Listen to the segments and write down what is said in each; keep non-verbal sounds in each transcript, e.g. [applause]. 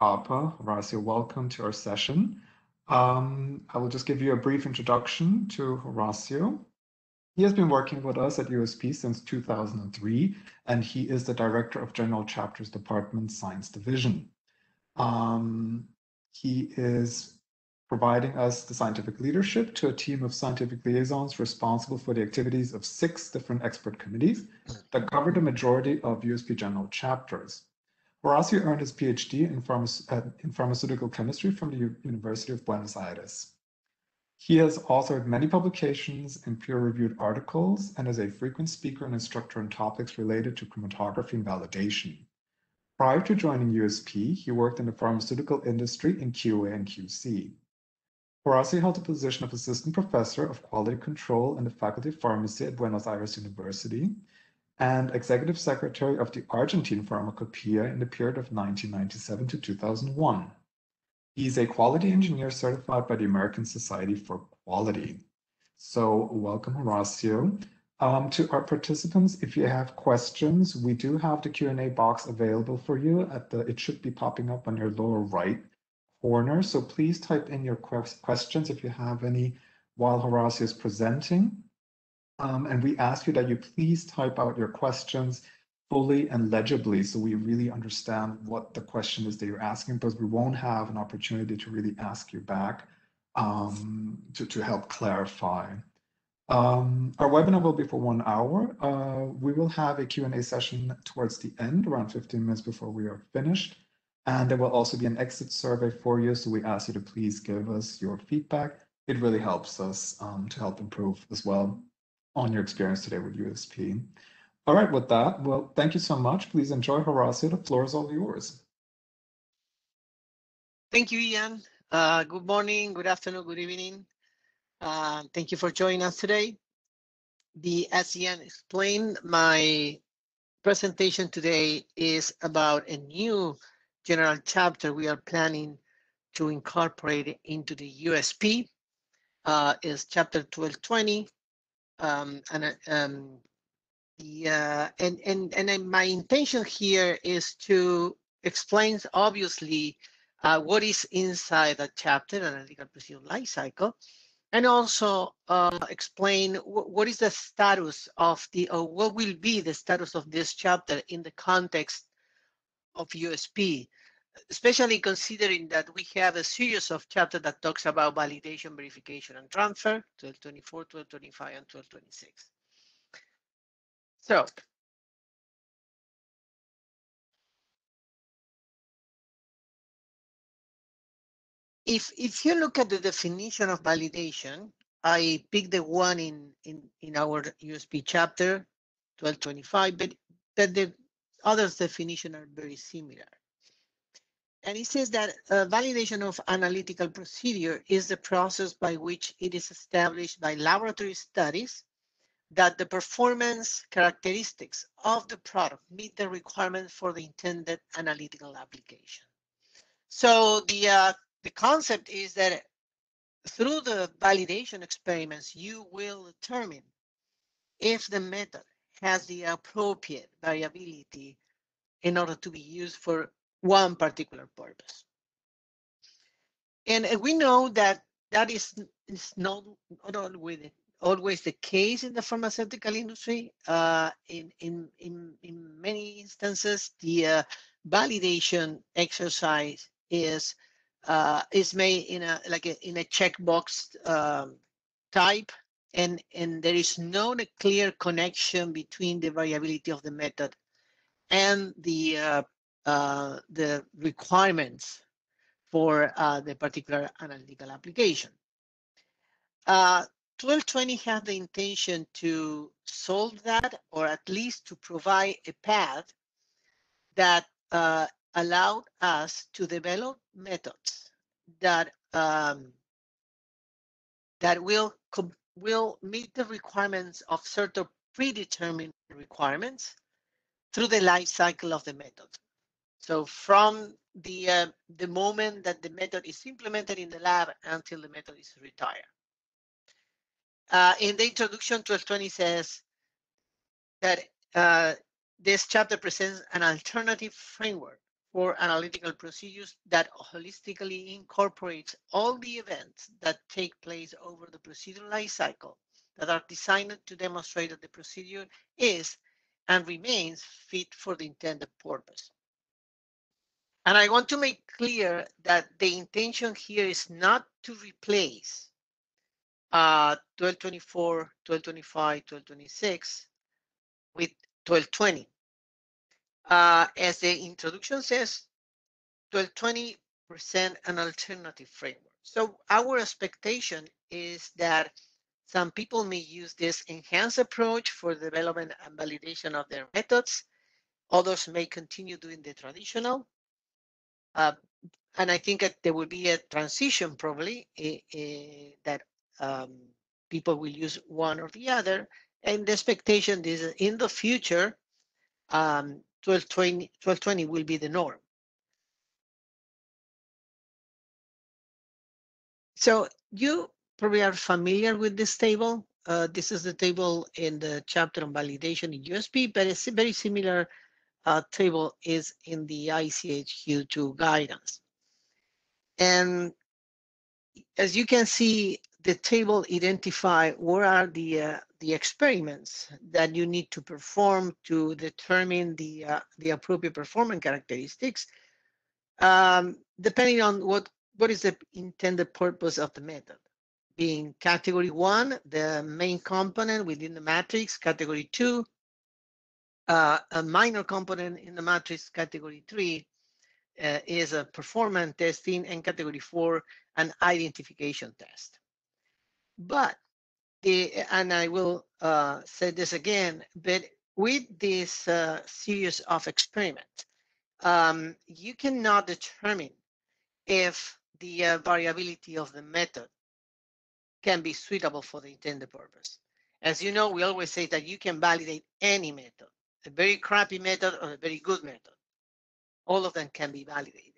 Pappa. Horacio, welcome to our session. Um, I will just give you a brief introduction to Horacio. He has been working with us at USP since 2003, and he is the Director of General Chapters Department Science Division. Um, he is providing us the scientific leadership to a team of scientific liaisons responsible for the activities of six different expert committees that cover the majority of USP general chapters. Horacio earned his PhD in, pharma uh, in pharmaceutical chemistry from the U University of Buenos Aires. He has authored many publications and peer-reviewed articles and is a frequent speaker and instructor on topics related to chromatography and validation. Prior to joining USP, he worked in the pharmaceutical industry in QA and QC. Horacio held the position of Assistant Professor of Quality Control in the Faculty of Pharmacy at Buenos Aires University and Executive Secretary of the Argentine Pharmacopoeia in the period of 1997 to 2001. He is a quality engineer certified by the American Society for Quality. So welcome, Horacio. Um, to our participants, if you have questions, we do have the Q&A box available for you. At the, it should be popping up on your lower right corner. So please type in your questions if you have any while Horacio is presenting. Um, and we ask you that you please type out your questions fully and legibly so we really understand what the question is that you're asking because we won't have an opportunity to really ask you back um, to, to help clarify. Um, our webinar will be for one hour. Uh, we will have a Q&A session towards the end, around 15 minutes before we are finished. And there will also be an exit survey for you. So we ask you to please give us your feedback. It really helps us um, to help improve as well on your experience today with USP. All right, with that, well, thank you so much. Please enjoy Horacio. The floor is all yours. Thank you, Ian. Uh, good morning, good afternoon, good evening. Uh, thank you for joining us today. The, as Ian explained, my presentation today is about a new general chapter we are planning to incorporate into the USP uh, is chapter 1220. Um, and um, the, and, and, and my intention here is to explain, obviously, uh, what is inside that chapter, analytical procedure life cycle, and also uh, explain what is the status of the, or what will be the status of this chapter in the context of USP especially considering that we have a series of chapters that talks about validation, verification, and transfer, 1224, 1225, and 1226. So, if if you look at the definition of validation, I picked the one in in in our USP chapter 1225, but but the others definition are very similar. And it says that a validation of analytical procedure is the process by which it is established by laboratory studies that the performance characteristics of the product meet the requirements for the intended analytical application. So the, uh, the concept is that through the validation experiments, you will determine if the method has the appropriate variability in order to be used for one particular purpose. And we know that that is, is not, not always, always the case in the pharmaceutical industry. Uh, in, in, in, in many instances, the uh, validation exercise is uh, is made in a like a, in a checkbox um, type, and and there is no clear connection between the variability of the method and the uh, the requirements for uh, the particular analytical application. Uh, 1220 had the intention to solve that or at least to provide a path that uh, allowed us to develop methods that um, that will will meet the requirements of certain predetermined requirements through the life cycle of the method. So from the, uh, the moment that the method is implemented in the lab until the method is retired. Uh, in the introduction, 1220 says that uh, this chapter presents an alternative framework for analytical procedures that holistically incorporates all the events that take place over the procedure life cycle that are designed to demonstrate that the procedure is and remains fit for the intended purpose. And I want to make clear that the intention here is not to replace uh, 1224, 1225, 1226 with 1220. Uh, as the introduction says, 1220 present an alternative framework. So our expectation is that some people may use this enhanced approach for development and validation of their methods. Others may continue doing the traditional. Uh, and I think that there will be a transition probably uh, that um, people will use one or the other. And the expectation is in the future, um, 1220, 1220 will be the norm. So you probably are familiar with this table. Uh, this is the table in the chapter on validation in USP, but it's very similar uh, table is in the ICHQ2 guidance. And as you can see, the table identify what are the uh, the experiments that you need to perform to determine the uh, the appropriate performance characteristics, um, depending on what what is the intended purpose of the method being category one, the main component within the matrix, category two, uh, a minor component in the matrix, category three, uh, is a performance testing, and category four, an identification test. But the, and I will uh, say this again, but with this uh, series of experiments, um, you cannot determine if the uh, variability of the method can be suitable for the intended purpose. As you know, we always say that you can validate any method, a very crappy method or a very good method. All of them can be validated.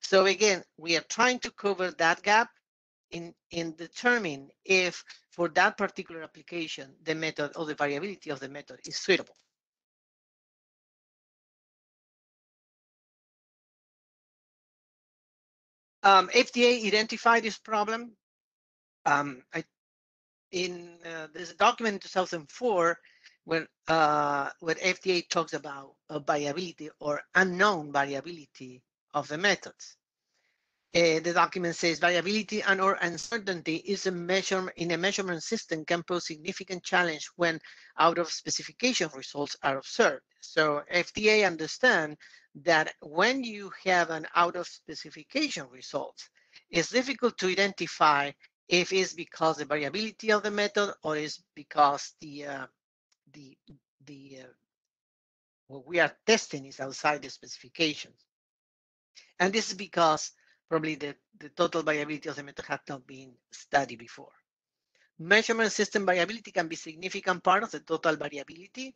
So again, we are trying to cover that gap in, in determine if for that particular application, the method or the variability of the method is suitable. Um, FDA identified this problem um, I, in uh, a document in 2004 where uh, FDA talks about variability or unknown variability of the methods. Uh, the document says variability and or uncertainty is a measure in a measurement system can pose significant challenge when out of specification results are observed. So FDA understand that when you have an out of specification result, it's difficult to identify if it's because the variability of the method or is because the uh, the the uh, what we are testing is outside the specifications. And this is because probably the, the total variability of the method had not been studied before. Measurement system variability can be significant part of the total variability.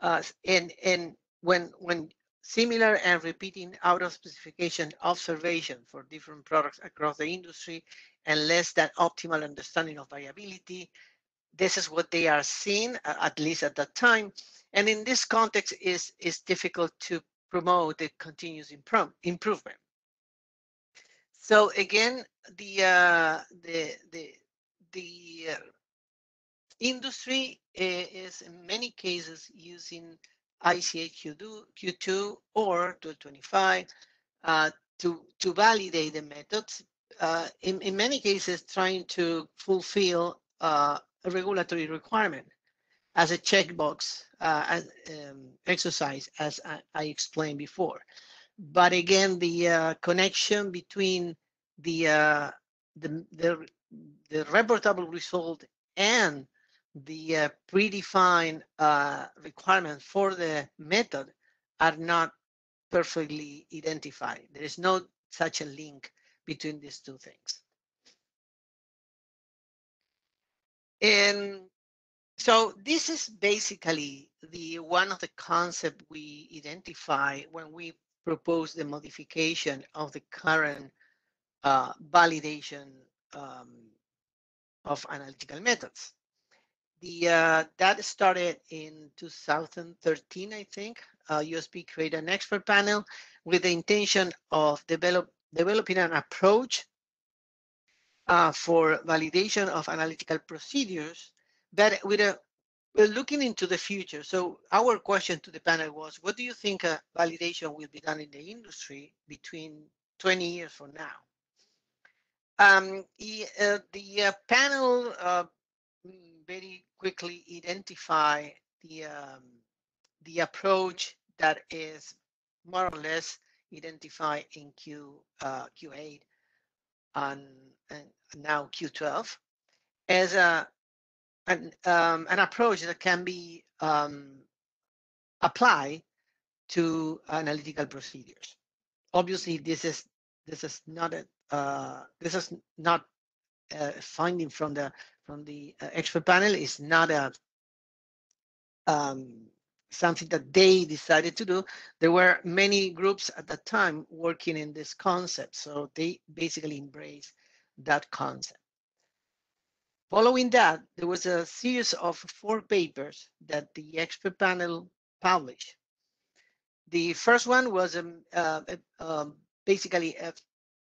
Uh, and and when when similar and repeating out of specification observation for different products across the industry and less than optimal understanding of variability. This is what they are seeing, at least at that time. And in this context, is is difficult to promote the continuous improve, improvement. So again, the uh, the the the uh, industry is in many cases using ICHQ2 Q2 or 225 uh, to to validate the methods uh, in, in many cases trying to fulfill uh, a regulatory requirement as a checkbox uh, as, um, exercise, as I, I, explained before. But again, the uh, connection between the, uh, the, the, the reportable result and the uh, predefined requirements for the method are not perfectly identified. There is no such a link between these two things. And so this is basically the one of the concept we identify when we propose the modification of the current uh, validation um, of analytical methods. The uh, that started in 2013, I think. Uh, USP created an expert panel with the intention of develop, developing an approach uh, for validation of analytical procedures, but a we're looking into the future. So our question to the panel was, what do you think validation will be done in the industry between 20 years from now? Um, the, uh, the uh, panel uh, very quickly identify the um, the approach that is more or less identified in Q uh, Q8 and, and now Q12 as a an, um, an approach that can be um, applied to analytical procedures. Obviously, this is this is not a uh, this is not a finding from the from the uh, expert panel. It's not a um, something that they decided to do. There were many groups at that time working in this concept, so they basically embrace that concept. Following that, there was a series of four papers that the expert panel published. The first one was um, uh, um, basically a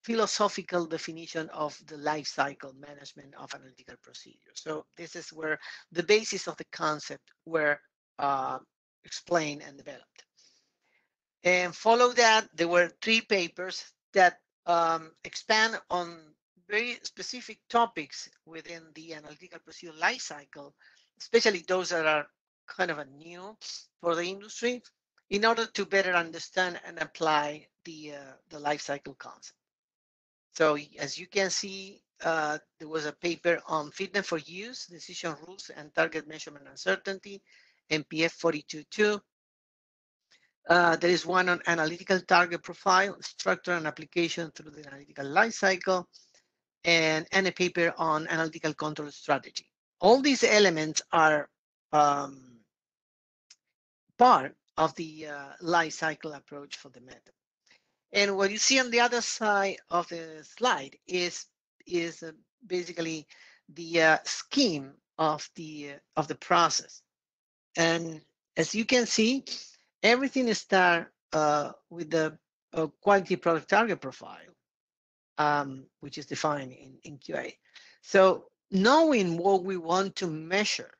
philosophical definition of the life cycle management of analytical procedures. So this is where the basis of the concept were uh, explained and developed. And follow that, there were three papers that um, expand on very specific topics within the analytical procedure life cycle, especially those that are kind of a new for the industry, in order to better understand and apply the uh, the life cycle concept. So as you can see, uh, there was a paper on fitness for use, decision rules, and target measurement uncertainty, NPF 422. Uh, there is one on analytical target profile, structure and application through the analytical life cycle and, and a paper on analytical control strategy. All these elements are um, part of the uh, life cycle approach for the method. And what you see on the other side of the slide is, is uh, basically the uh, scheme of the, of the process. And as you can see, everything starts uh, with the uh, quality product target profile um, which is defined in, in Q8. So knowing what we want to measure,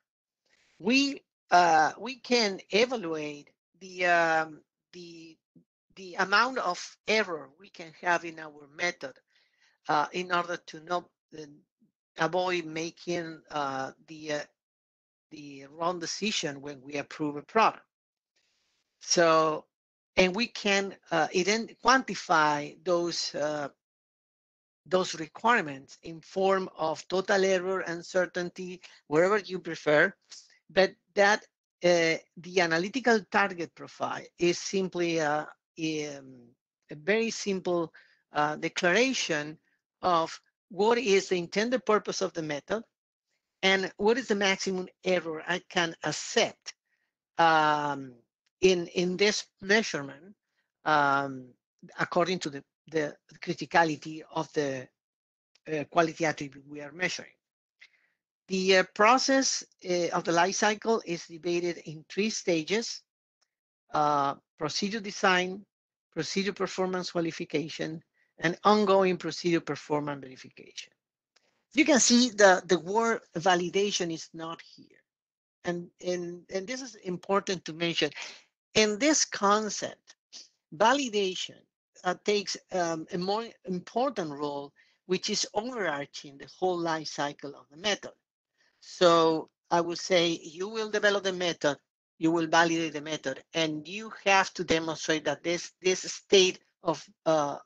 we uh, we can evaluate the um, the the amount of error we can have in our method uh, in order to not uh, avoid making uh, the uh, the wrong decision when we approve a product. So, and we can uh, quantify those uh, those requirements in form of total error uncertainty, wherever you prefer, but that uh, the analytical target profile is simply a, a, a very simple uh, declaration of what is the intended purpose of the method and what is the maximum error I can accept um, in, in this measurement um, according to the the criticality of the uh, quality attribute we are measuring. The uh, process uh, of the life cycle is debated in three stages, uh, procedure design, procedure performance qualification, and ongoing procedure performance verification. You can see the, the word validation is not here. And, and, and this is important to mention. In this concept, validation uh, takes um, a more important role, which is overarching the whole life cycle of the method. So I would say you will develop the method, you will validate the method, and you have to demonstrate that this, this state of uh,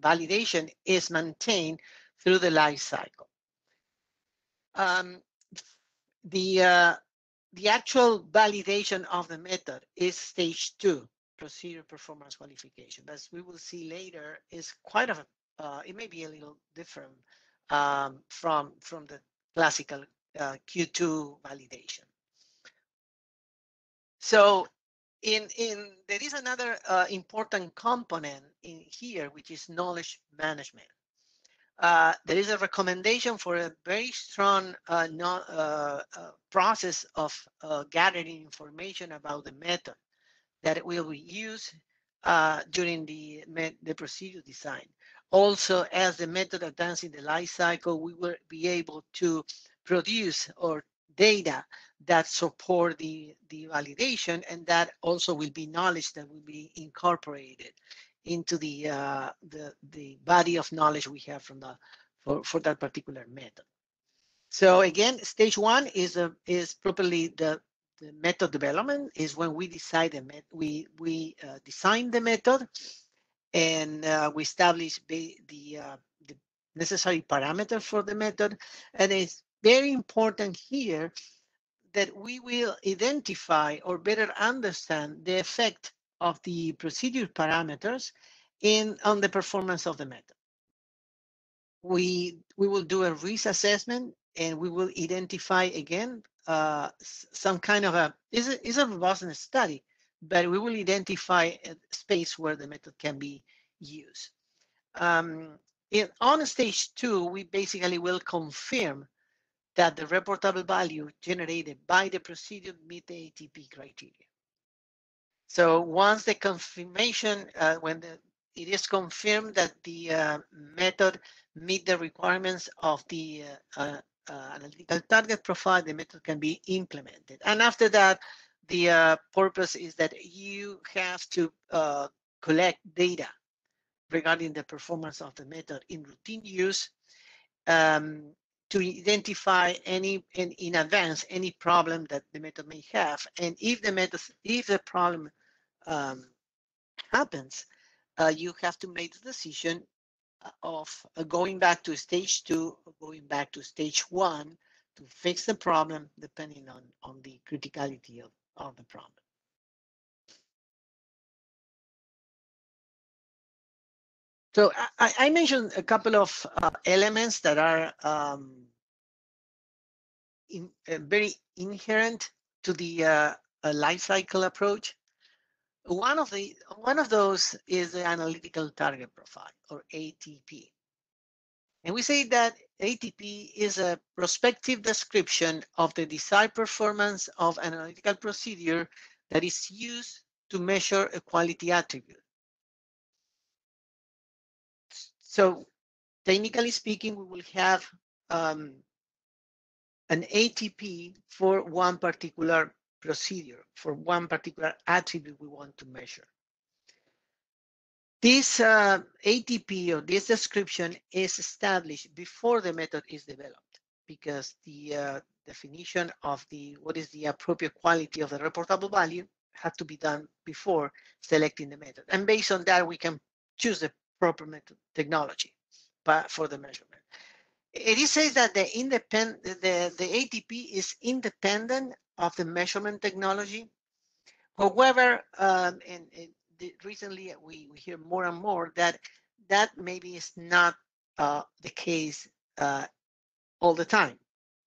validation is maintained through the life cycle. Um, the, uh, the actual validation of the method is stage two procedure performance qualification. As we will see later, is quite of a uh, it may be a little different um, from from the classical uh, Q2 validation. So in in there is another uh, important component in here, which is knowledge management. Uh, there is a recommendation for a very strong uh, no, uh, uh process of uh, gathering information about the method that will be used uh, during the, the procedure design. Also, as the method advances in the life cycle, we will be able to produce or data that support the, the validation, and that also will be knowledge that will be incorporated into the, uh, the, the body of knowledge we have from the, for, for that particular method. So again, stage one is a, is properly the, the method development is when we decide the met, we we uh, design the method and uh, we establish the uh, the necessary parameters for the method and it's very important here that we will identify or better understand the effect of the procedure parameters in on the performance of the method. We we will do a risk assessment and we will identify again uh, some kind of a is a, is a robustness study, but we will identify a space where the method can be used. Um, in, on stage two, we basically will confirm that the reportable value generated by the procedure meet the ATP criteria. So once the confirmation, uh, when the, it is confirmed that the uh, method meet the requirements of the uh, uh analytical target profile, the method can be implemented. And after that, the uh, purpose is that you have to uh, collect data regarding the performance of the method in routine use um, to identify any in, in advance any problem that the method may have. And if the method, if the problem um, happens, uh, you have to make the decision of uh, going back to stage two, going back to stage one to fix the problem depending on, on the criticality of, of the problem. So I, I mentioned a couple of uh, elements that are um, in, uh, very inherent to the uh, life cycle approach. One of the one of those is the analytical target profile or ATP. And we say that ATP is a prospective description of the desired performance of an analytical procedure that is used to measure a quality attribute. So technically speaking, we will have um, an ATP for one particular procedure for one particular attribute we want to measure. This uh, ATP or this description is established before the method is developed because the uh, definition of the what is the appropriate quality of the reportable value had to be done before selecting the method. And based on that, we can choose the proper method technology for the measurement. It says that the independent the, the ATP is independent of the measurement technology. However, um, and, and recently we, we hear more and more that that maybe is not uh, the case uh, all the time.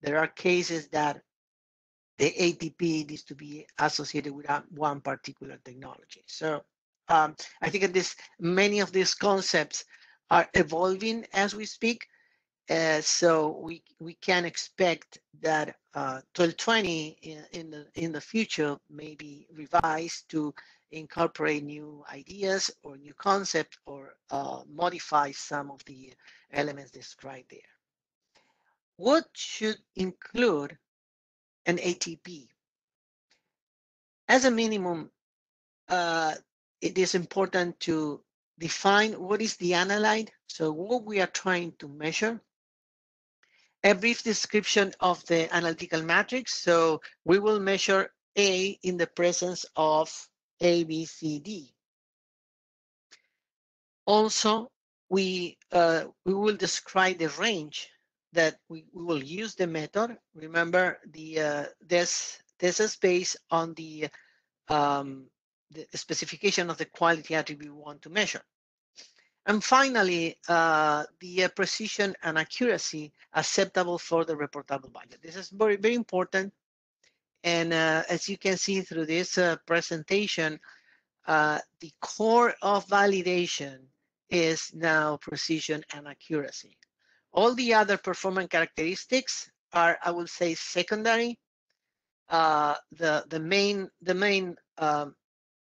There are cases that the ATP needs to be associated with one particular technology. So um, I think that this many of these concepts are evolving as we speak. Uh, so we we can expect that uh, 1220 in, in, the in the future may be revised to incorporate new ideas or new concept or uh, modify some of the elements described there. What should include an ATP? As a minimum, uh, it is important to define what is the analyte. So what we are trying to measure a brief description of the analytical matrix. So we will measure A in the presence of A, B, C, D. Also, we, uh, we will describe the range that we, we will use the method. Remember, the uh, this, this is based on the, um, the specification of the quality attribute we want to measure. And finally, uh, the uh, precision and accuracy acceptable for the reportable budget. This is very, very important. And uh, as you can see through this uh, presentation, uh, the core of validation is now precision and accuracy. All the other performance characteristics are, I would say, secondary. Uh, the the main the main um,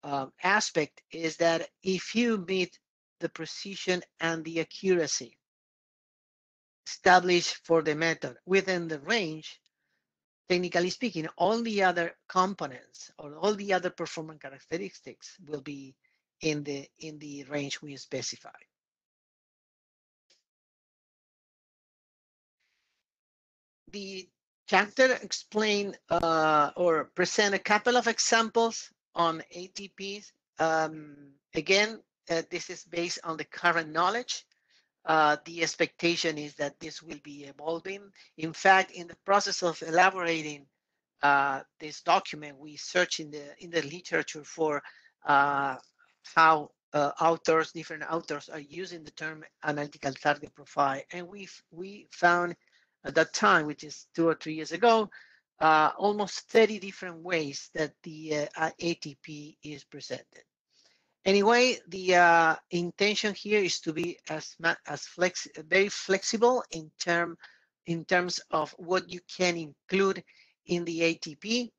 um, aspect is that if you meet the precision and the accuracy established for the method within the range, technically speaking, all the other components or all the other performance characteristics will be in the in the range we specify. The chapter explain uh, or present a couple of examples on ATPs. Um, again, uh, this is based on the current knowledge. Uh, the expectation is that this will be evolving. In fact, in the process of elaborating uh, this document, we search in the in the literature for uh, how uh, authors, different authors, are using the term analytical target profile, and we we found at that time, which is two or three years ago, uh, almost 30 different ways that the ATP is presented. Anyway, the uh, intention here is to be as as flex very flexible in term in terms of what you can include in the ATP.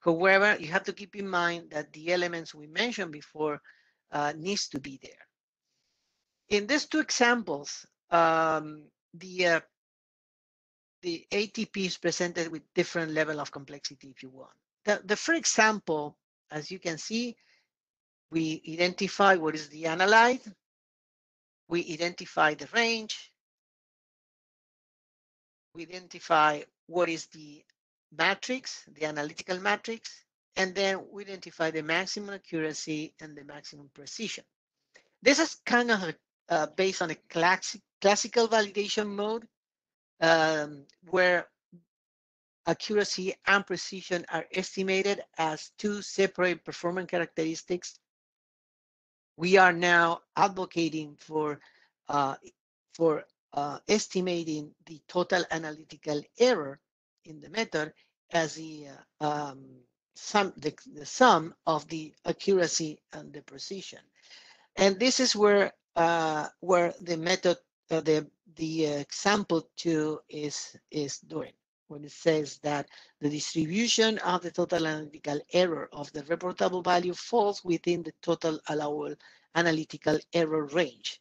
However, you have to keep in mind that the elements we mentioned before uh, needs to be there. In these two examples, um, the uh, the ATP is presented with different level of complexity if you want. The, the first example, as you can see, we identify what is the analyte, we identify the range, we identify what is the matrix, the analytical matrix, and then we identify the maximum accuracy and the maximum precision. This is kind of uh, based on a classic, classical validation mode um, where accuracy and precision are estimated as two separate performance characteristics. We are now advocating for uh, for uh, estimating the total analytical error in the method as the uh, um, sum the, the sum of the accuracy and the precision. And this is where uh, where the method uh, the the example two is is doing when it says that the distribution of the total analytical error of the reportable value falls within the total allowable analytical error range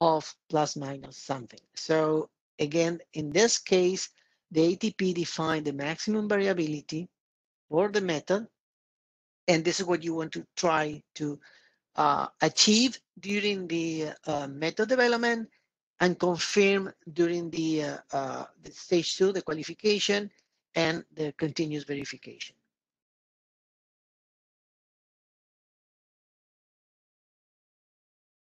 of plus minus something. So again, in this case, the ATP defined the maximum variability for the method. And this is what you want to try to uh, achieve during the uh, method development and confirm during the, uh, uh, the stage two, the qualification and the continuous verification.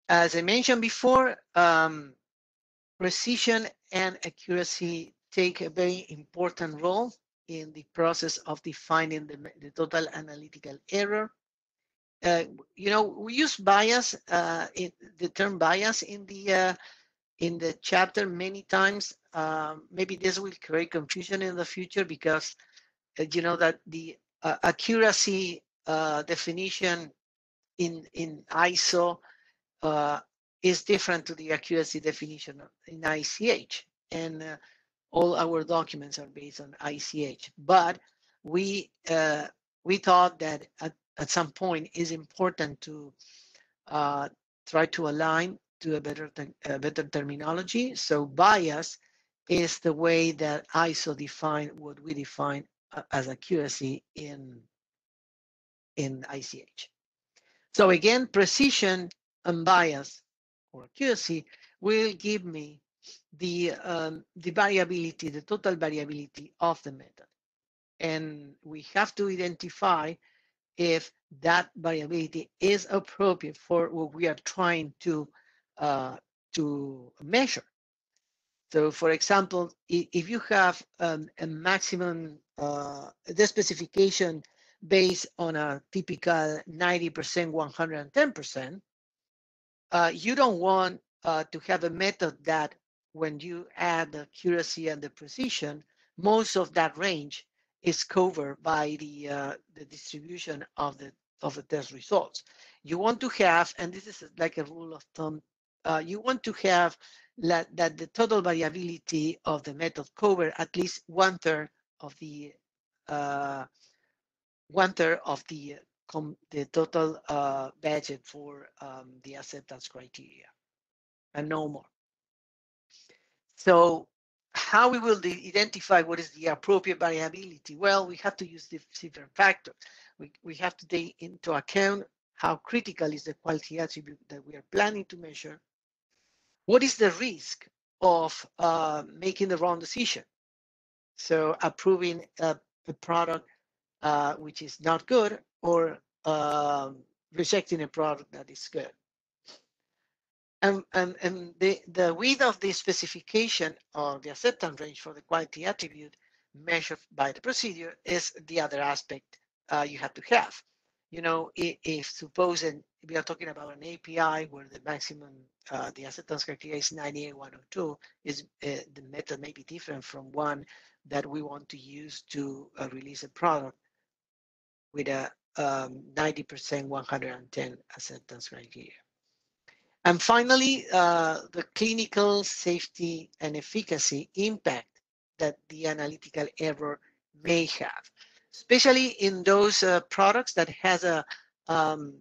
As I mentioned before, um, precision and accuracy take a very important role in the process of defining the, the total analytical error. Uh, you know, we use bias, uh, in, the term bias in the uh, in the chapter many times. Um, maybe this will create confusion in the future because uh, you know that the uh, accuracy uh, definition in in ISO uh, is different to the accuracy definition in ICH, and uh, all our documents are based on ICH. But we uh, we thought that at, at some point is important to try to align to a better a better terminology. So bias is the way that ISO define what we define as accuracy in in ICH. So again, precision and bias or accuracy will give me the um, the variability, the total variability of the method. And we have to identify if that variability is appropriate for what we are trying to uh, to measure. So for example, if you have um, a maximum, uh, the specification based on a typical 90%, 110%, uh, you don't want uh, to have a method that when you add the accuracy and the precision, most of that range is covered by the uh, the distribution of the of the test results. You want to have, and this is like a rule of thumb uh, you want to have la- that the total variability of the method cover at least one third of the uh, one third of the com- the total uh, budget for um, the acceptance criteria, and no more. So how we will identify what is the appropriate variability? Well, we have to use different factors. We, we have to take into account how critical is the quality attribute that we are planning to measure. What is the risk of uh, making the wrong decision? So approving a, a product uh, which is not good or um, rejecting a product that is good. And, and, and the, the width of the specification or the acceptance range for the quality attribute measured by the procedure is the other aspect uh, you have to have. You know, if, if suppose and we are talking about an API where the maximum, uh, the acceptance criteria is 98102, is uh, the method may be different from one that we want to use to uh, release a product with a um, 90% 110 acceptance criteria. And finally, uh, the clinical safety and efficacy impact that the analytical error may have, especially in those uh, products that has a, um,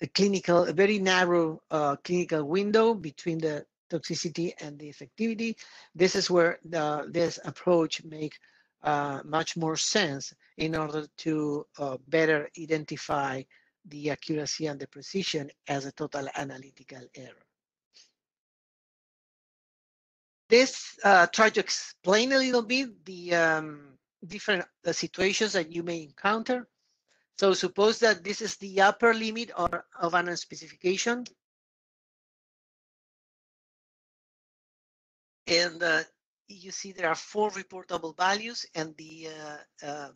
a, clinical, a very narrow uh, clinical window between the toxicity and the effectivity. This is where the, this approach make uh, much more sense in order to uh, better identify the accuracy and the precision as a total analytical error. This uh, try to explain a little bit the um, different situations that you may encounter. So suppose that this is the upper limit or, of an specification. And uh, you see there are four reportable values and the uh, um,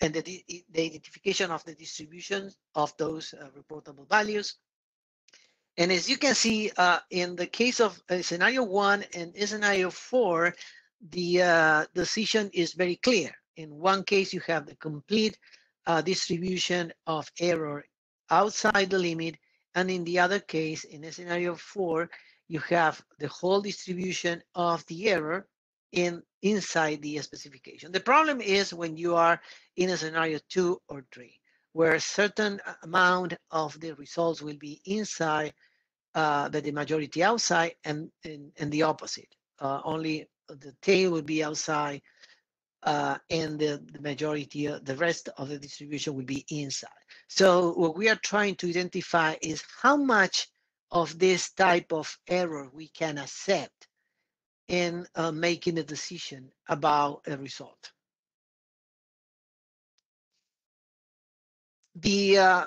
and the, the identification of the distribution of those uh, reportable values. And as you can see, uh, in the case of uh, scenario one and scenario four, the uh, decision is very clear. In one case, you have the complete uh, distribution of error outside the limit. And in the other case, in a scenario four, you have the whole distribution of the error in inside the specification. The problem is when you are in a scenario two or three, where a certain amount of the results will be inside, uh, but the majority outside, and and, and the opposite. Uh, only the tail will be outside, uh, and the, the majority, the rest of the distribution will be inside. So what we are trying to identify is how much of this type of error we can accept in uh, making a decision about a result. The, uh,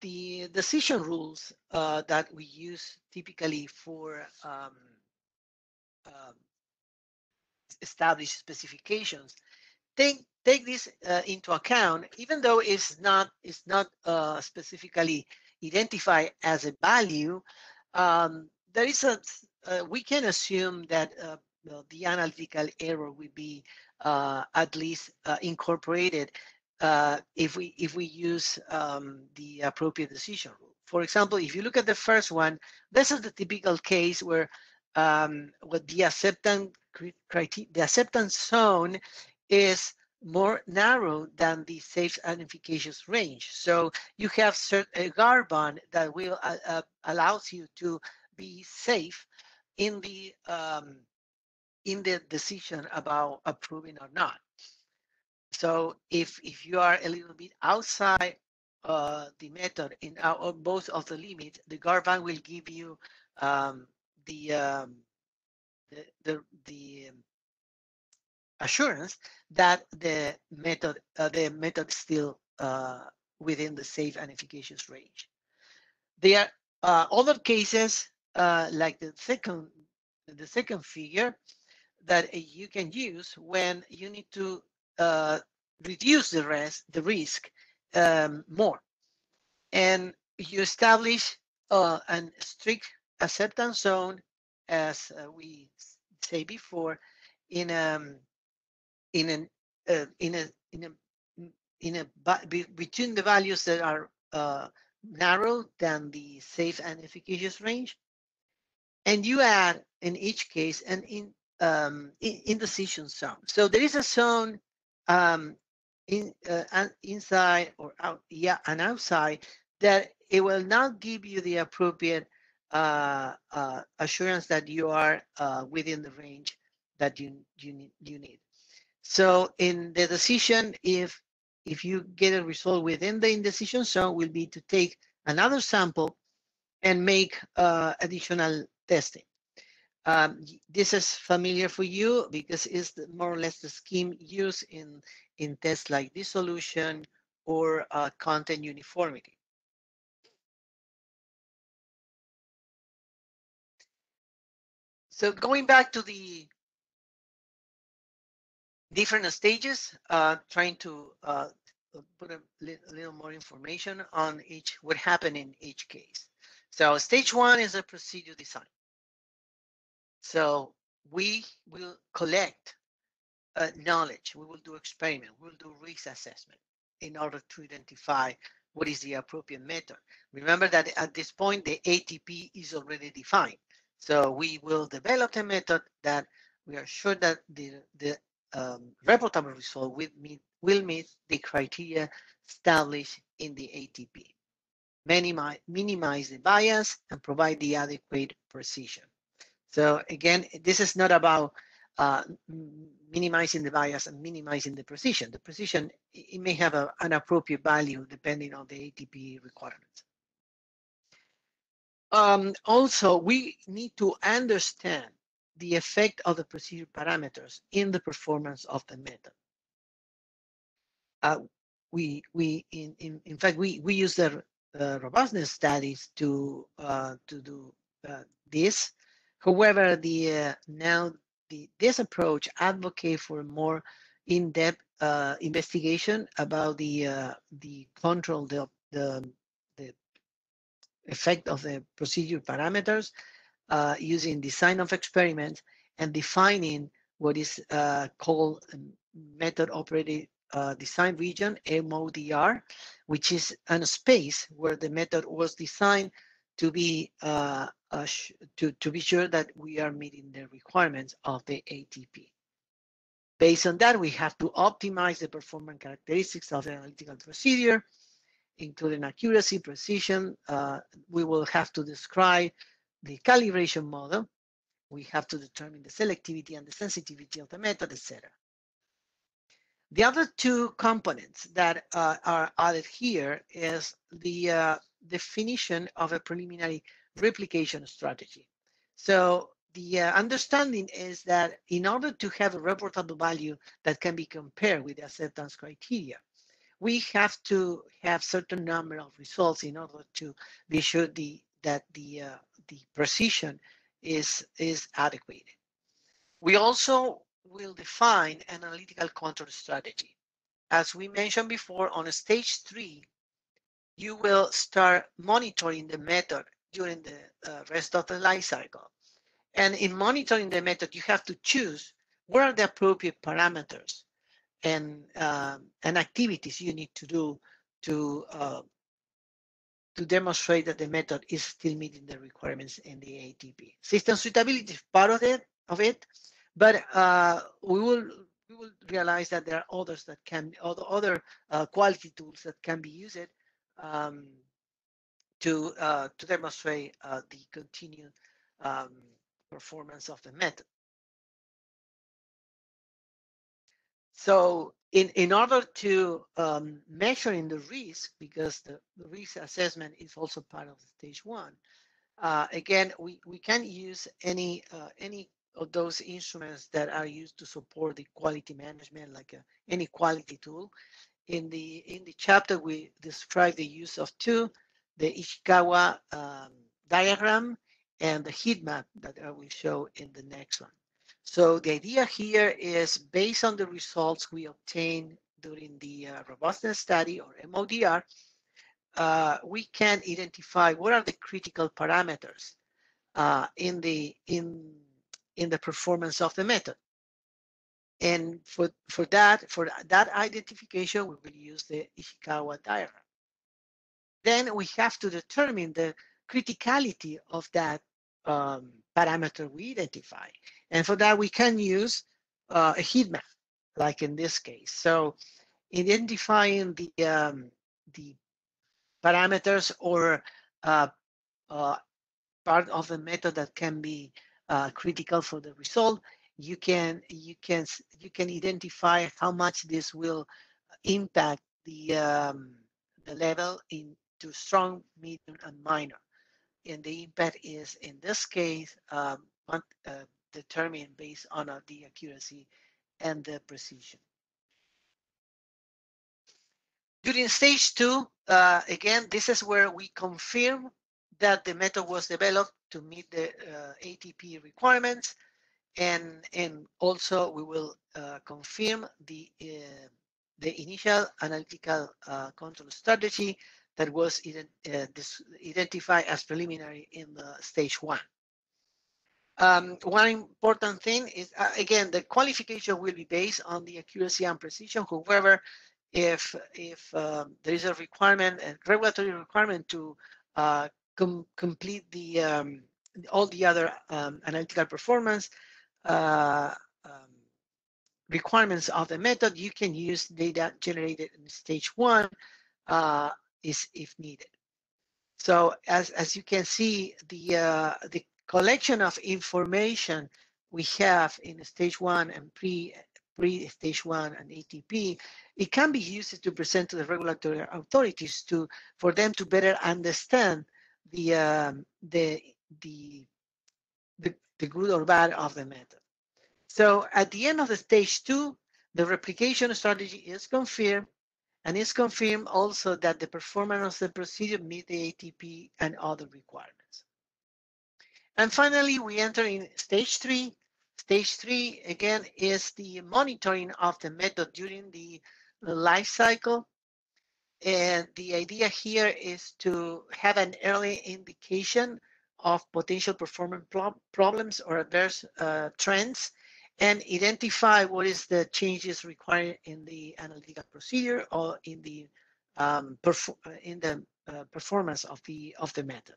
the decision rules uh, that we use typically for um, um established specifications take take this uh, into account, even though it's not it's not uh, specifically identified as a value. Um, there is a uh, we can assume that uh, the analytical error will be uh, at least uh, incorporated if we if we use um, the appropriate decision rule. For example, if you look at the first one, this is the typical case where um, what the acceptance criteria, the acceptance zone is more narrow than the safe and efficacious range. So you have a guard band that will uh, allows you to be safe in the um, in the decision about approving or not. So if if you are a little bit outside uh, the method in our, both of the limits, the guard band will give you um, the, um, the the assurance that the method uh, the method still uh, within the safe and efficacious range. There are uh, other cases uh, like the second the second figure that you can use when you need to uh, reduce the rest the risk um, more and you establish uh, a strict acceptance zone as uh, we say before in a um, in an uh, in a in a in a between the values that are uh, narrow than the safe and efficacious range and you add in each case an in, um, indecision zone. So there is a zone um, in uh, inside or out, yeah, and outside, that it will not give you the appropriate uh, uh, assurance that you are uh, within the range that you you need you need. So in the decision, if if you get a result within the indecision zone, will be to take another sample and make uh, additional testing. Um, this is familiar for you because it's more or less the scheme used in, in tests like dissolution or uh, content uniformity. So going back to the different stages, uh, trying to uh, put a, li a, little more information on each, what happened in each case. So stage one is a procedure design. So we will collect uh, knowledge, we will do experiment, we will do risk assessment in order to identify what is the appropriate method. Remember that at this point, the ATP is already defined. So we will develop a method that we are sure that the, the um, reportable result will meet, will meet the criteria established in the ATP. Minimize, minimize the bias and provide the adequate precision. So again, this is not about uh, minimizing the bias and minimizing the precision. The precision, it may have a, an appropriate value depending on the ATP requirements. Um, also, we need to understand the effect of the procedure parameters in the performance of the method. Uh, we, we, in, in, in fact, we, we use the uh, robustness studies to, uh, to do uh, this. However, the uh, now the, this approach advocate for more in-depth uh, investigation about the the control the the effect of the procedure parameters uh, using design of experiments and defining what is uh, called method operable uh, design region MODR, which is a space where the method was designed to be uh, to, to be sure that we are meeting the requirements of the ATP. Based on that, we have to optimize the performance characteristics of the analytical procedure, including accuracy, precision. Uh, we will have to describe the calibration model. We have to determine the selectivity and the sensitivity of the method, etc. The other two components that uh, are added here is the uh, definition of a preliminary replication strategy. So the uh, understanding is that in order to have a reportable value that can be compared with the acceptance criteria, we have to have certain number of results in order to be sure the, that the, uh, the precision is, is adequate. We also will define an analytical control strategy. As we mentioned before, on stage three, you will start monitoring the method during the uh, rest of the life cycle. And in monitoring the method, you have to choose what are the appropriate parameters and uh, and activities you need to do to uh, to demonstrate that the method is still meeting the requirements in the ATP. System suitability is part of it, of it, but uh, we will we will realize that there are others that can other other uh, quality tools that can be used um, to uh, to demonstrate uh, the continued um, performance of the method. So in, in order to um, measuring the risk, because the, the, risk assessment is also part of stage one, uh, again, we, we can use any uh, any of those instruments that are used to support the quality management, like any quality tool. In the in the chapter, we describe the use of two the Ishikawa um, diagram and the heat map that I will show in the next one. So the idea here is based on the results we obtain during the uh, robustness study or MODR, uh, we can identify what are the critical parameters uh, in the in in the performance of the method. And for for that for that identification, we will use the Ishikawa diagram then we have to determine the criticality of that um, parameter we identify. And for that, we can use uh, a heat map, like in this case. So identifying the um, the parameters or uh, uh, part of the method that can be uh, critical for the result. You can you can you can identify how much this will impact the um, the level into strong, medium, and minor. And the impact is in this case um, uh, determined based on uh, the accuracy and the precision. During stage two, uh, again, this is where we confirm that the method was developed to meet the uh, ATP requirements. And, and also we will uh, confirm the, uh, the initial analytical uh, control strategy that was ident identified as preliminary in the stage one. Um, one important thing is, uh, again, the qualification will be based on the accuracy and precision. However, if if um, there is a requirement, a regulatory requirement to uh, com complete the um, all the other um, analytical performance uh, um, requirements of the method, you can use data generated in stage one uh, is if needed. So as as you can see, the uh, the collection of information we have in stage one and pre pre stage one and ATP, it can be used to present to the regulatory authorities to for them to better understand the um, the the the the good or bad of the method. So at the end of the stage two, the replication strategy is confirmed and it's confirmed also that the performance of the procedure meet the ATP and other requirements. And finally, we enter in stage three. Stage three, again, is the monitoring of the method during the life cycle. And the idea here is to have an early indication of potential performance problems or adverse uh, trends and identify what is the changes required in the analytical procedure or in the um, in the uh, performance of the of the method.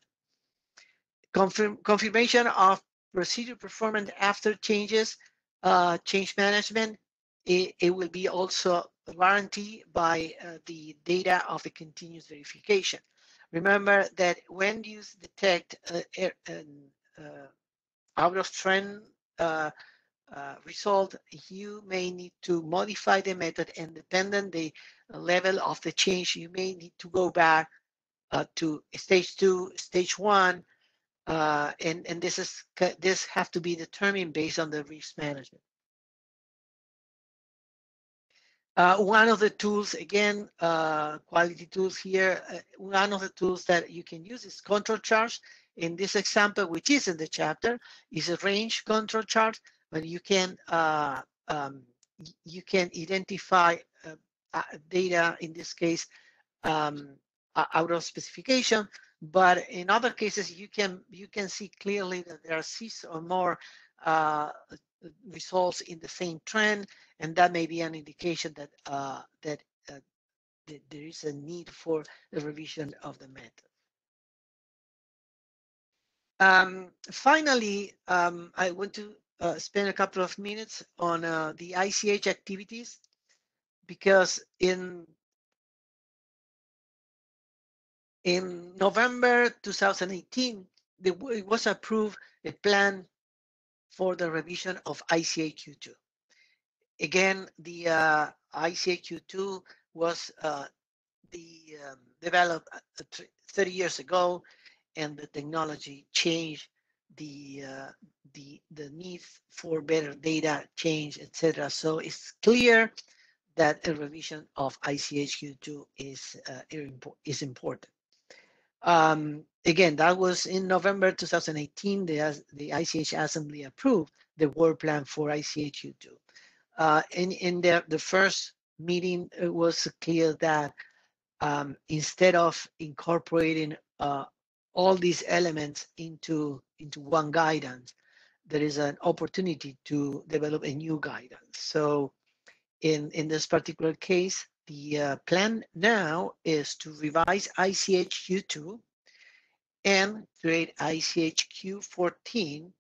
Confirm, confirmation of procedure performance after changes, uh, change management, it, it, will be also guaranteed by uh, the data of the continuous verification. Remember that when you detect an uh, out of trend uh, uh, result, you may need to modify the method and dependent the level of the change, you may need to go back uh, to stage two, stage one, uh, and and this is this have to be determined based on the risk management. Uh, one of the tools, again, uh, quality tools here, uh, one of the tools that you can use is control charts. In this example, which is in the chapter, is a range control chart, but you can uh, um, you can identify uh, data, in this case, um, out of specification, but in other cases, you can you can see clearly that there are six or more uh, results in the same trend, and that may be an indication that uh, that, uh, that there is a need for the revision of the method. Um, finally, um, I want to uh, spend a couple of minutes on uh, the ICH activities because in In November 2018, it was approved a plan for the revision of ICHQ2. Again, the uh, ICHQ2 was uh, the um, developed uh, 30 years ago, and the technology changed the uh, the the need for better data change, etc. So it's clear that a revision of ICHQ2 is uh, is important. Um, again, that was in November 2018, the, the ICH Assembly approved the work plan for ICHQ2. Uh, in in the, the first meeting, it was clear that um, instead of incorporating uh, all these elements into, into one guidance, there is an opportunity to develop a new guidance. So in, in this particular case, the uh, plan now is to revise ICHQ2 and create ICHQ14,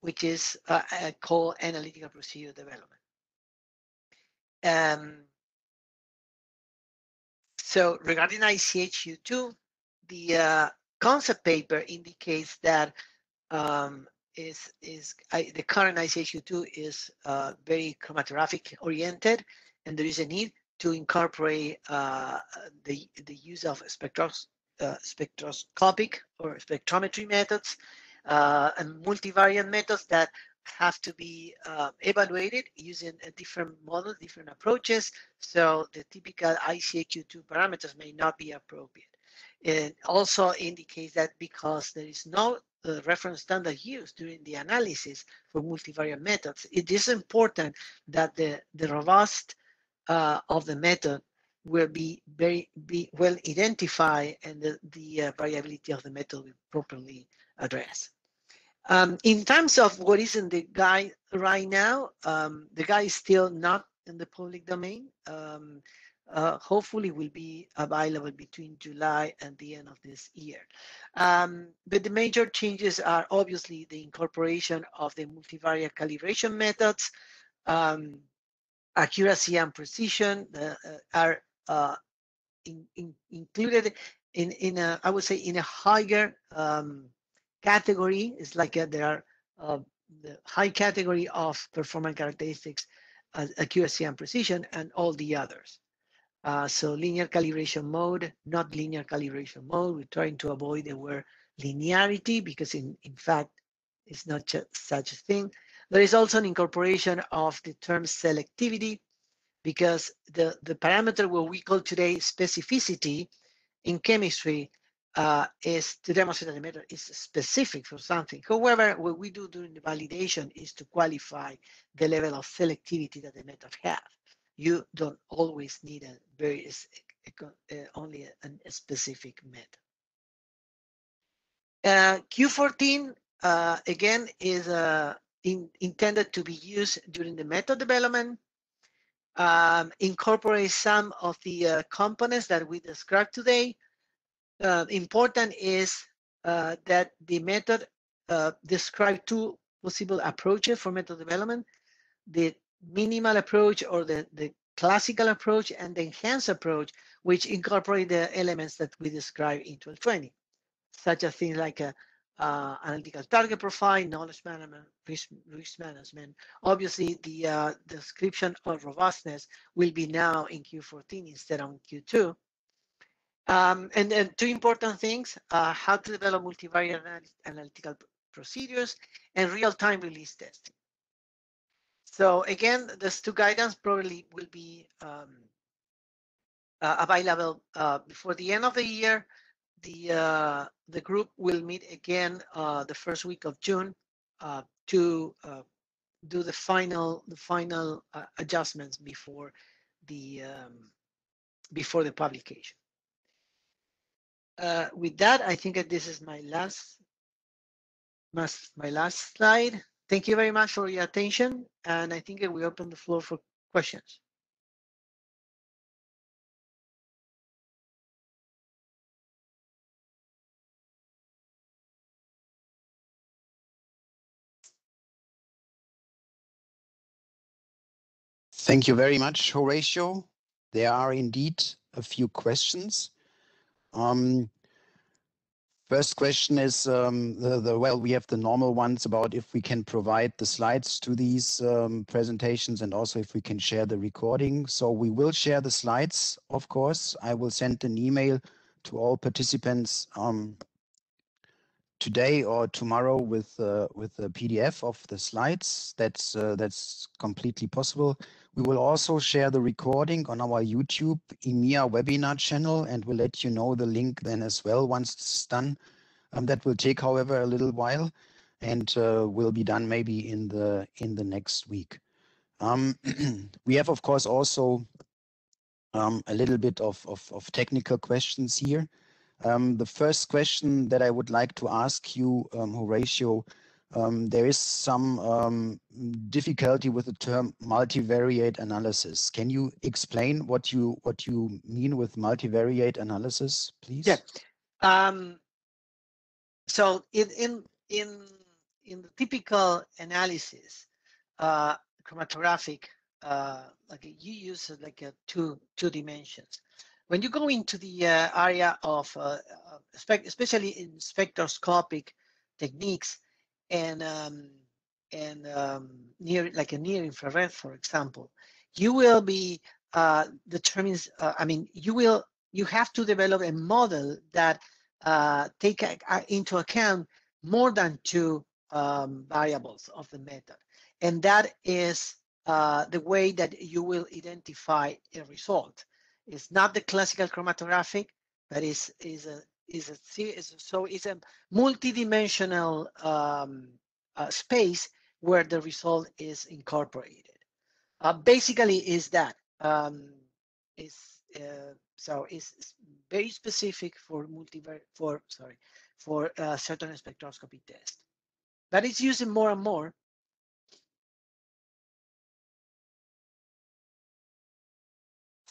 which is uh, called Analytical Procedure Development. Um, So regarding ICHQ2, the uh, concept paper indicates that um, is is I, the current ICHQ2 is uh, very chromatographic oriented, and there is a need to incorporate uh, the the use of spectros, uh, spectroscopic or spectrometry methods uh, and multivariant methods that have to be uh, evaluated using a different model, different approaches. So the typical ICHQ2 parameters may not be appropriate. It also indicates that because there is no uh, reference standard used during the analysis for multivariate methods, it is important that the, the robust uh, of the method will be very be well identified and the, the uh, variability of the method will properly addressed. Um, in terms of what is in the guide right now, um, the guide is still not in the public domain. Um, uh, hopefully will be available between July and the end of this year. Um, but the major changes are obviously the incorporation of the multivariate calibration methods, um, accuracy and precision uh, are uh, in, in, included in, in a, I would say in a higher um, category. It's like a, there are uh, the high category of performance characteristics, uh, accuracy and precision, and all the others. Uh, so linear calibration mode, not linear calibration mode. We're trying to avoid the word linearity because in, in fact, it's not such a thing. There is also an incorporation of the term selectivity because the, the parameter what we call today specificity in chemistry uh, is to demonstrate that the method is specific for something. However, what we do during the validation is to qualify the level of selectivity that the method has you don't always need a very only a, a, specific method. Uh, Q14 uh, again is uh, in, intended to be used during the method development. Um, incorporate some of the uh, components that we described today. Uh, important is that the method describe two possible approaches for method development. The minimal approach or the, the classical approach and the enhanced approach, which incorporate the elements that we described in 1220, such as things like a, uh, analytical target profile, knowledge management, risk, risk management. Obviously, the uh, description of robustness will be now in Q14 instead of Q2. Um, and then two important things, uh, how to develop multivariate analytical procedures and real-time release testing. So again, these two guidance probably will be um, uh, available uh, before the end of the year. The uh, the group will meet again uh, the first week of June uh, to uh, do the final the final adjustments before the um, before the publication. with that, I think that this is my last my, my last slide. Thank you very much for your attention. And I think we open the floor for questions. Thank you very much, Horacio. There are indeed a few questions. Um, First question is, um, the, the, well, we have the normal ones about if we can provide the slides to these um, presentations and also if we can share the recording. So we will share the slides, of course. I will send an email to all participants um, today or tomorrow with uh, with the PDF of the slides. That's uh, that's completely possible. We will also share the recording on our YouTube EMEA webinar channel and we'll let you know the link then as well once it's done. Um, that will take, however, a little while and uh, will be done maybe in the in the next week. Um, [clears throat] we have, of course, also um, a little bit of, of, of technical questions here. Um, the first question that I would like to ask you, um, Horacio, um, there is some um, difficulty with the term multivariate analysis. Can you explain what you what you mean with multivariate analysis, please? Yeah. Um, so in in in in the typical analysis, uh, chromatographic, uh, like you use like a two two dimensions. When you go into the uh, area of, uh, especially in spectroscopic techniques and um, and um, near like a near infrared, for example, you will be uh, determines. Uh, I mean, you will you have to develop a model that uh, take into account more than two um, variables of the method, and that is uh, the way that you will identify a result. It's not the classical chromatographic, but is is a is a is, so it's a multidimensional um, uh, space where the result is incorporated. Uh, basically, is that um, is uh, so it's very specific for multi for sorry for certain spectroscopy test, but it's using more and more.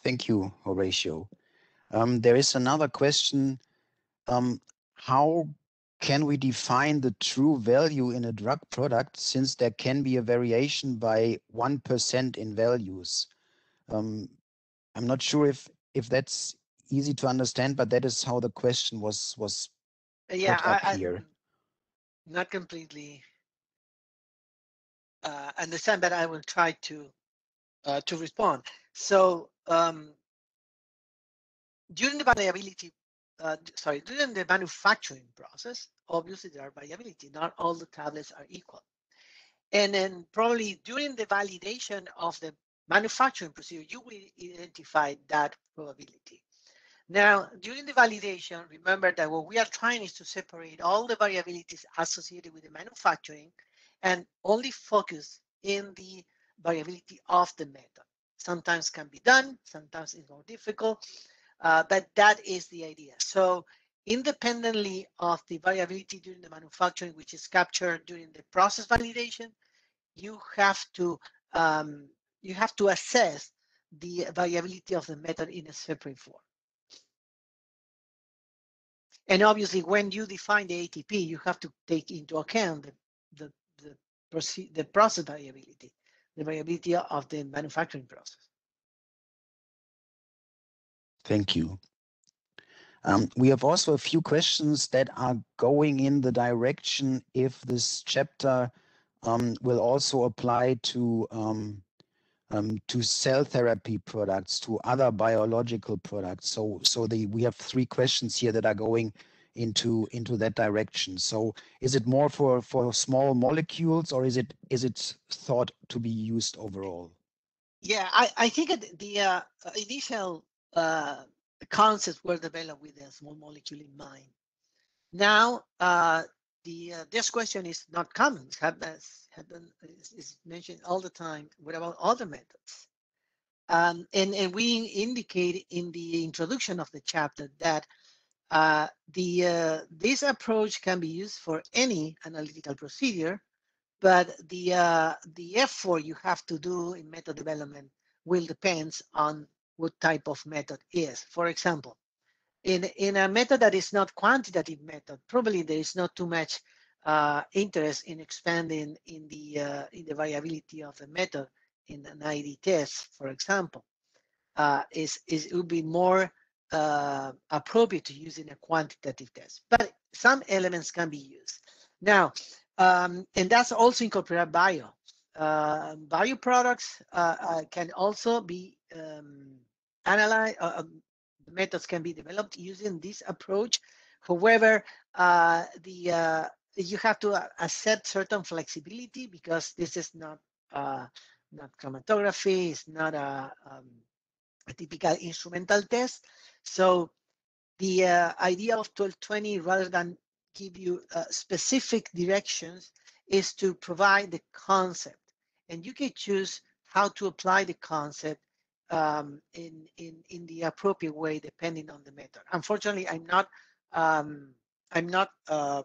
Thank you, Horacio. Um, there is another question. Um, how can we define the true value in a drug product since there can be a variation by 1% in values? Um, I'm not sure if if that's easy to understand, but that is how the question was was yeah, put up I, here. I, not completely uh, understand, but I will try to uh, to respond. So um, during the variability uh, sorry, during the manufacturing process, obviously there are variability. Not all the tablets are equal. And then probably during the validation of the manufacturing procedure, you will identify that probability. Now, during the validation, remember that what we are trying is to separate all the variabilities associated with the manufacturing and only focus in the variability of the method. Sometimes can be done, sometimes it's more difficult. Uh, but that is the idea. So independently of the variability during the manufacturing, which is captured during the process validation, you have to um, you have to assess the variability of the method in a separate form. And obviously, when you define the ATP, you have to take into account the the the, the process variability, the variability of the manufacturing process. Thank you. Um, we have also a few questions that are going in the direction if this chapter um, will also apply to um, um to cell therapy products, to other biological products. So, so the, we have three questions here that are going into into that direction. So, is it more for for small molecules, or is it is it thought to be used overall? Yeah, I I think the uh, initial uh, concepts were developed with a small molecule in mind. Now, uh, the this question is not common. Is, mentioned all the time. What about other methods? Um, and, and we indicate in the introduction of the chapter that uh, the uh, this approach can be used for any analytical procedure, but the uh, the effort you have to do in method development will depend on what type of method is. For example, in, in a method that is not quantitative method, probably there is not too much uh, interest in expanding in the uh, in the variability of the method in an ID test, for example. Uh, is, is it would be more uh, appropriate to use in a quantitative test, but some elements can be used. Now, um, and that's also incorporated bio. Uh, bio products uh, can also be um, analyze uh, um, methods can be developed using this approach. However, uh, the uh, you have to accept certain flexibility because this is not not chromatography, it's not a, um, a typical instrumental test. So the uh, idea of 1220, rather than give you specific directions, is to provide the concept. And you can choose how to apply the concept um, in, in, in the appropriate way, depending on the method. Unfortunately, I'm not, um, I'm not uh,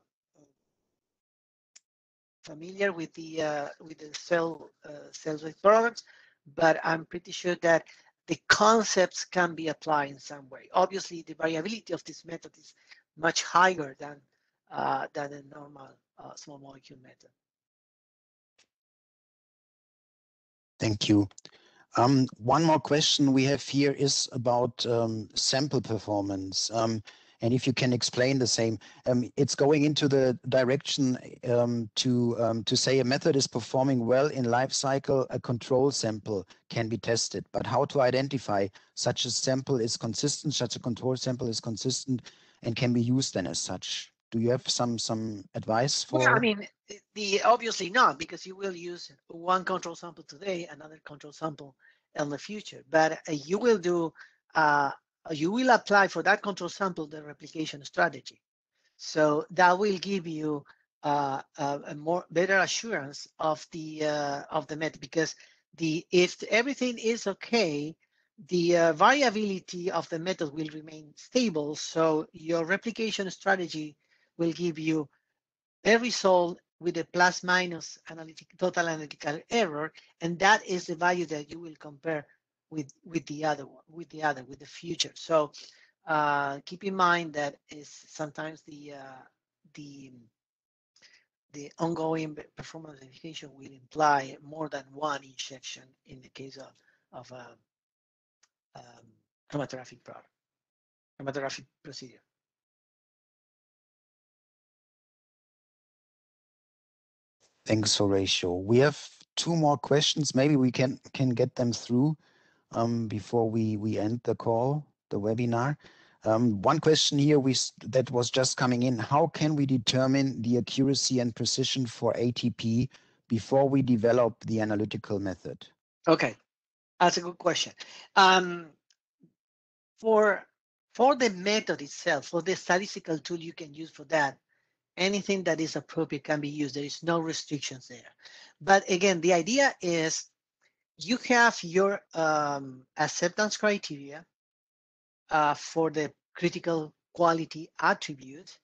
familiar with the, uh, with the cell, uh, cell-based products, but I'm pretty sure that the concepts can be applied in some way. Obviously, the variability of this method is much higher than, uh, than a normal uh, small molecule method. Thank you. Um, one more question we have here is about um, sample performance. Um, and if you can explain the same, um, it's going into the direction um, to um, to say a method is performing well in life cycle, a control sample can be tested. But how to identify such a sample is consistent, such a control sample is consistent, and can be used then as such? Do you have some some advice for? Well, I mean, the obviously not because you will use one control sample today, another control sample in the future. But uh, you will do uh, you will apply for that control sample the replication strategy. So that will give you uh, a, a, more better assurance of the uh, of the method because the if everything is okay, the uh, variability of the method will remain stable. So your replication strategy will give you a result with a plus minus analytic, total analytical error, and that is the value that you will compare with with the other one, with the other, with the future. So uh, keep in mind that is sometimes the uh, the the ongoing performance verification will imply more than one injection in the case of of a um, chromatographic product, chromatographic procedure. Thanks, Horacio. We have two more questions. Maybe we can can get them through before we, end the call, the webinar. Um, one question here we, that was just coming in, how can we determine the accuracy and precision for ATP before we develop the analytical method? Okay, that's a good question. Um, for, for the method itself, for the statistical tool you can use for that, anything that is appropriate can be used. There is no restrictions there. But again, the idea is you have your um, acceptance criteria uh, for the critical quality attribute,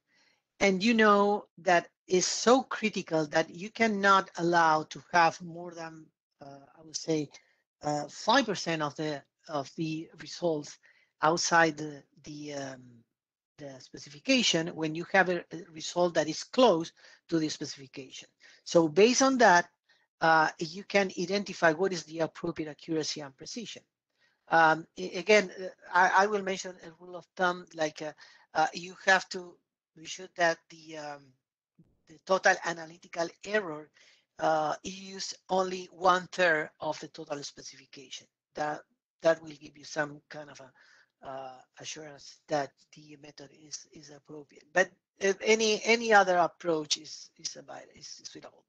and you know that is so critical that you cannot allow to have more than, uh, I would say, uh, five percent of the of the results outside the the um, the specification when you have a result that is close to the specification. So based on that, uh, you can identify what is the appropriate accuracy and precision. Um, again, uh, I, I, will mention a rule of thumb, like uh, uh, you have to be sure that the, um, the total analytical error uh, is only one third of the total specification. That that will give you some kind of a uh, assurance that the method is is appropriate. But any any other approach is is about is suitable.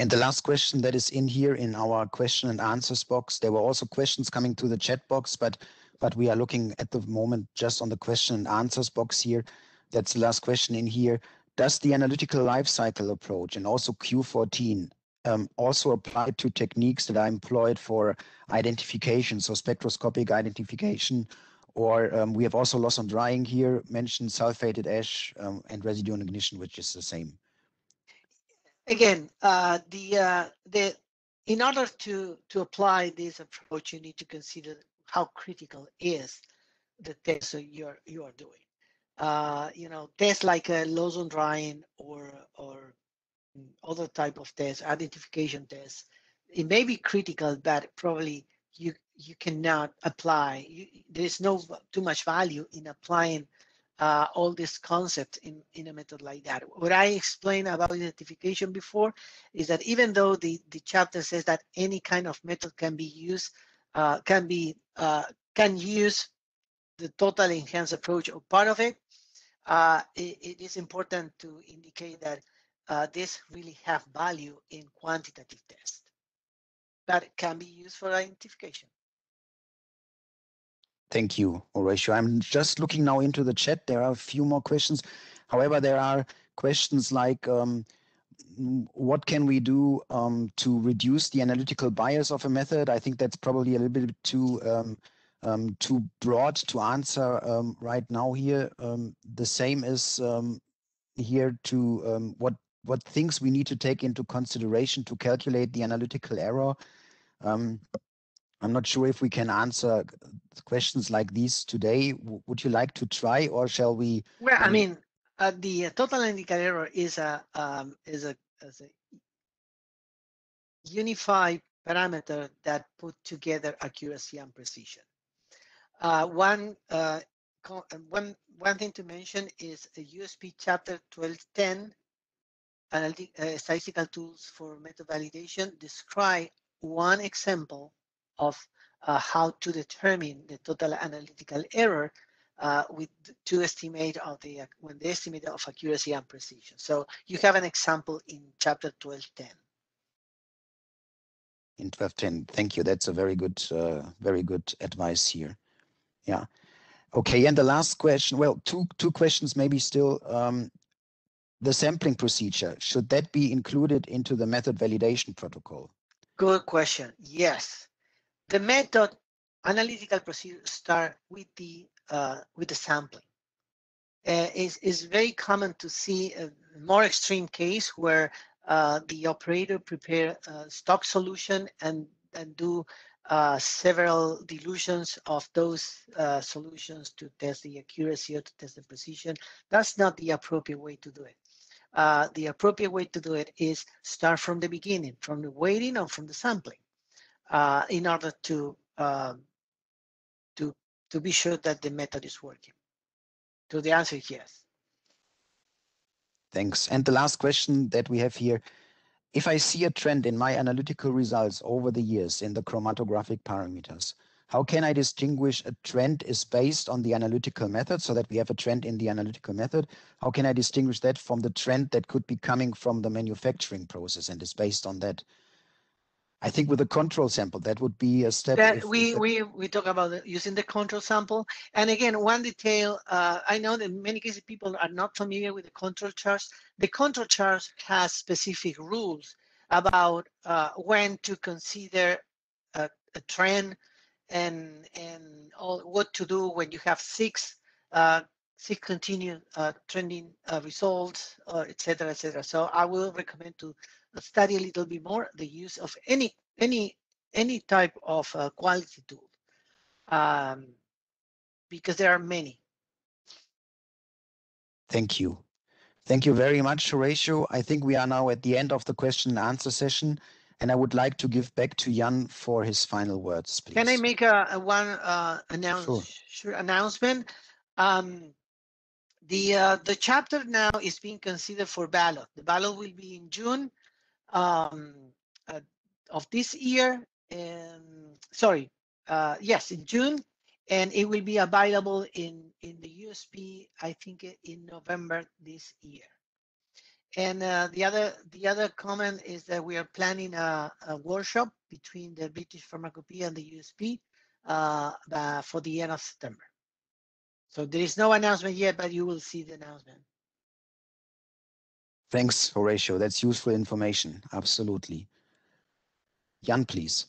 And the last question that is in here in our question and answers box, there were also questions coming to the chat box, but but we are looking at the moment just on the question and answers box here. That's the last question in here. Does the analytical life cycle approach and also Q14 um, also apply to techniques that are employed for identification, so spectroscopic identification, or um, we have also loss on drying here, mentioned sulfated ash um, and residue on ignition, which is the same again, uh, the uh, the in order to to apply this approach, you need to consider how critical is the test you're you are doing. Uh, you know, tests like a loss on drying or or other type of tests, identification tests, it may be critical, but probably you you cannot apply. You, there's no too much value in applying uh, all these concepts in, in a method like that. What I explained about identification before is that even though the, the chapter says that any kind of method can be used, uh, can be, uh, can use the total enhanced approach or part of it, uh, it, it is important to indicate that uh, this really have value in quantitative tests that can be used for identification. Thank you, Horacio. I'm just looking now into the chat. There are a few more questions. However, there are questions like um, what can we do um, to reduce the analytical bias of a method? I think that's probably a little bit too um, um too broad to answer um, right now here. Um, the same is here to what what things we need to take into consideration to calculate the analytical error. Um, I'm not sure if we can answer questions like these today. W would you like to try, or shall we? Well, I mean, uh, the uh, total indicator error is a um, is a, is a unified parameter that put together accuracy and precision. Uh, one, uh, one, one thing to mention is the USP chapter 1210 analytic, uh, statistical tools for method validation describe one example of uh, how to determine the total analytical error uh, with to estimate of the when the estimate of accuracy and precision. So you have an example in chapter 1210. In 1210, thank you. That's a very good, uh, very good advice here. Yeah. Okay, and the last question. Well, two two questions maybe still. Um, the sampling procedure should that be included into the method validation protocol? Good question. Yes, the method analytical procedure start with the uh, with the sampling. Uh, is is very common to see a more extreme case where uh, the operator prepare a stock solution and and do uh, several dilutions of those uh, solutions to test the accuracy or to test the precision. That's not the appropriate way to do it. Uh, the appropriate way to do it is start from the beginning, from the weighting or from the sampling, uh, in order to um, to to be sure that the method is working. So the answer is yes. Thanks. And the last question that we have here, if I see a trend in my analytical results over the years in the chromatographic parameters, how can I distinguish a trend is based on the analytical method so that we have a trend in the analytical method? How can I distinguish that from the trend that could be coming from the manufacturing process and is based on that? I think with a control sample, that would be a step. That if, we, if we, we talk about using the control sample. And again, one detail, uh, I know that in many cases people are not familiar with the control charts. The control charts has specific rules about uh, when to consider a, a, trend and and all what to do when you have six uh, six continued uh, trending uh, results, or et cetera, et cetera. So I will recommend to study a little bit more the use of any any any type of uh, quality tool um, because there are many. Thank you. Thank you very much, Horacio. I think we are now at the end of the question and answer session, and I would like to give back to Jan for his final words, please. Can I make a, a one uh, announce, sure. Sure, announcement? Um, the uh, the chapter now is being considered for ballot. The ballot will be in June um, uh, of this year. Sorry, uh, yes, in June, and it will be available in in the USP. I think in November this year. And uh, the other the other comment is that we are planning a, a workshop between the British Pharmacopoeia and the USP uh, uh, for the end of September. So there is no announcement yet, but you will see the announcement. Thanks, Horacio. That's useful information. Absolutely. Jan, please.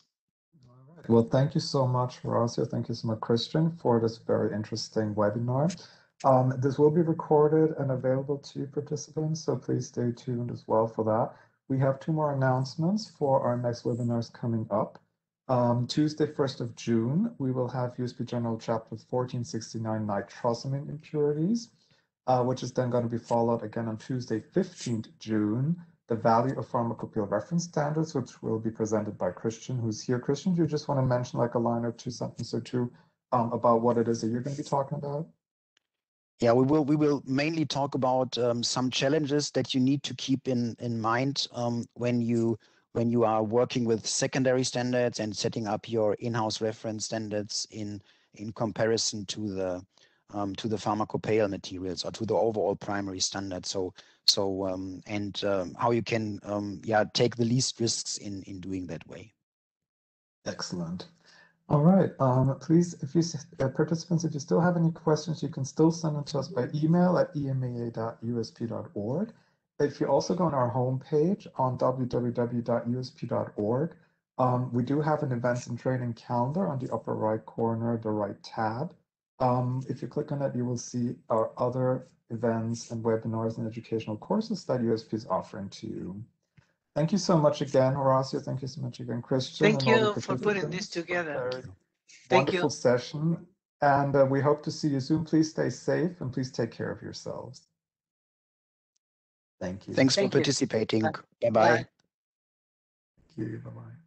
Well, thank you so much, Horacio. Thank you so much, Christian, for this very interesting webinar. Um, this will be recorded and available to participants, so please stay tuned as well for that. We have two more announcements for our next webinars coming up. Um, Tuesday, 1st of June, we will have USP General Chapter 1469 nitrosamine impurities uh, which is then going to be followed again on Tuesday, 15th June, the value of pharmacopoeial reference standards, which will be presented by Christian, who's here. Christian, do you just want to mention like a line or two sentence or two um, about what it is that you're going to be talking about? Yeah, we will we will mainly talk about um, some challenges that you need to keep in in mind um, when you when you are working with secondary standards and setting up your in-house reference standards in in comparison to the um, to the pharmacopoeial materials or to the overall primary standard. So, so um, and um, how you can, um, yeah, take the least risks in in doing that way. Excellent. All right. Um, please, if you uh, participants, if you still have any questions, you can still send them to us by email at emea.usp.org. If you also go on our homepage on www.usp.org, um, we do have an events and training calendar on the upper right corner, the right tab. Um, if you click on that, you will see our other events and webinars and educational courses that USP is offering to you. Thank you so much again, Horacio. Thank you so much again, Christian. Thank you for putting this together. Thank wonderful you. session. And uh, we hope to see you soon. Please stay safe and please take care of yourselves. Thank you. Thanks Thank for you. participating. Bye-bye. Thank you. Bye-bye.